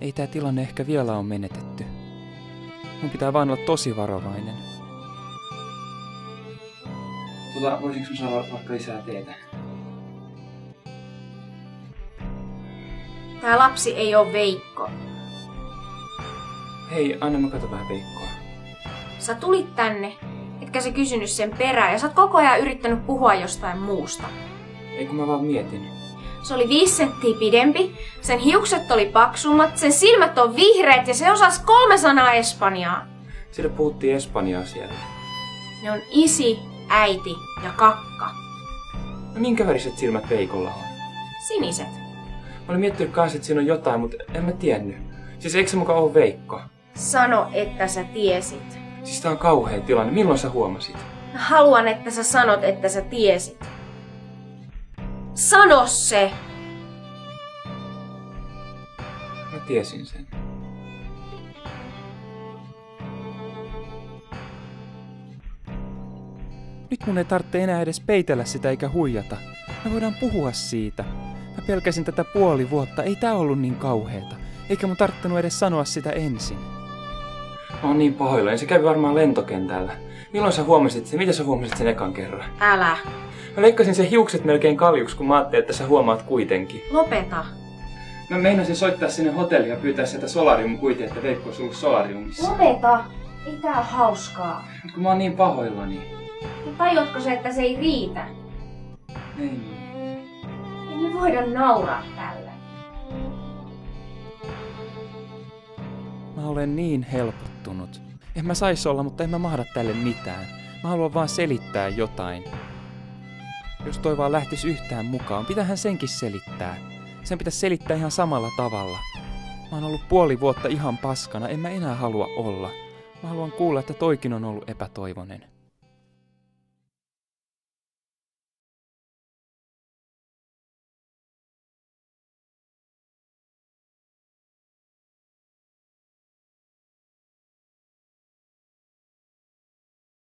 Ei tää tilanne ehkä vielä on menetetty. Mun pitää vaan olla tosi varovainen. Tota, voisinko mä saada vaikka lisää teetä? Tää lapsi ei oo Veikko. Hei, anna mä katso vähän Veikkoa. Sä tulit tänne, etkä sä kysynyt sen perään, ja sä oot koko ajan yrittänyt puhua jostain muusta. Ei kun mä vaan mietin. Se oli viisi senttiä pidempi, sen hiukset oli paksummat, sen silmät on vihreät ja se osasi kolme sanaa espanjaa. Sillä puhuttiin espanjaa siellä. Ne on isi, äiti ja kakka. No minkä väriset silmät Veikolla on? Siniset. Mä olin miettinyt kanssa, että siinä on jotain, mutta en mä tiennyt. Siis eikö se mukaan ole Veikko? Sano, että sä tiesit. Siis tää on kauhea tilanne. Milloin sä huomasit? Mä haluan, että sä sanot, että sä tiesit. Sano se! Mä tiesin sen. Nyt mun ei tarvitse enää edes peitellä sitä eikä huijata. Me voidaan puhua siitä. Mä pelkäsin tätä puoli vuotta, ei tää ollut niin kauheeta. Eikä mun tarttunut edes sanoa sitä ensin. Mä oon niin pahoillani. Se kävi varmaan lentokentällä. Milloin sä huomasit sen? Miten sä huomasit sen ekan kerran? Älä. Mä leikkasin sen hiukset melkein kaljuksi, kun mä ajattelin, että sä huomaat kuitenkin. Lopeta. Mä meinasin soittaa sinne hotelliin ja pyytää sieltä solarium kuitia, että Veikko olisi ollut solariumissa. Lopeta. Ei tää hauskaa. Mut kun mä oon niin pahoillani. Tajuatko se, että se ei riitä? Ei niin. Ei me voida nauraa Olen niin helpottunut. En mä sais olla, mutta en mä mahda tälle mitään. Mä haluan vaan selittää jotain. Jos toi vaan lähtis yhtään mukaan, pitähän senkin selittää. Sen pitäisi selittää ihan samalla tavalla. Mä oon ollut puoli vuotta ihan paskana, en mä enää halua olla. Mä haluan kuulla, että toikin on ollut epätoivonen.